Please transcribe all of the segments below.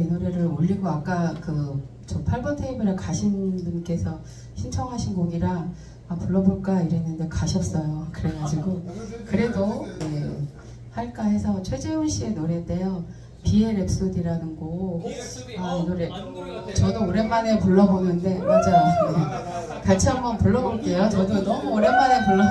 이 노래를 올리고 아까 그 저 8번 테이블에 가신 분께서 신청하신 곡이라 아, 불러볼까 이랬는데 가셨어요. 그래가지고 그래도 네, 할까 해서 최재훈 씨의 노래인데요. 비의 랩소디라는 곡. 아, 이 노래 저도 오랜만에 불러보는데 맞아요. 네. 같이 한번 불러볼게요. 저도 너무 오랜만에 불러서.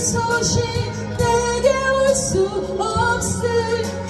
소식 내게 올 수 없을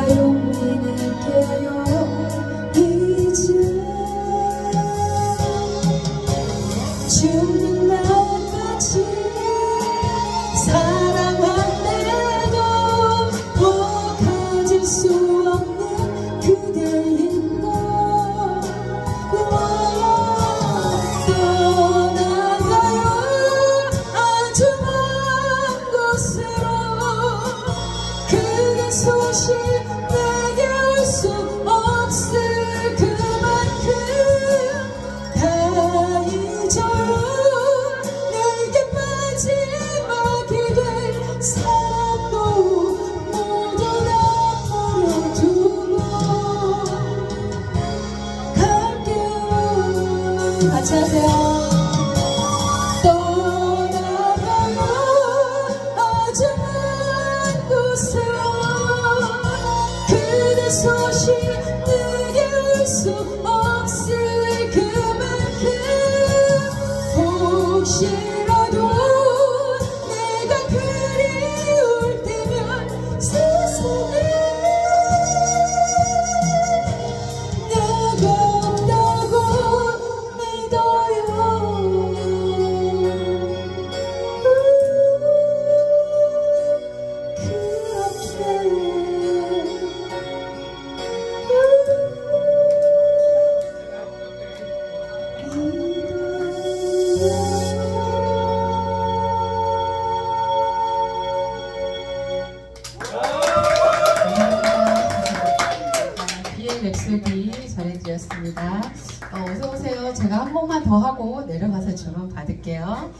소식 내게 올 수 없을 그만큼 다 잊어요 내게 마지막이 될 사랑도 모두 다 버려두고 갈게요. 같이 하세요 소식 올수 없을 그만큼 혹시 랩소디 전해드렸습니다. 어, 어서 오세요. 제가 한 번만 더 하고 내려가서 주문 받을게요.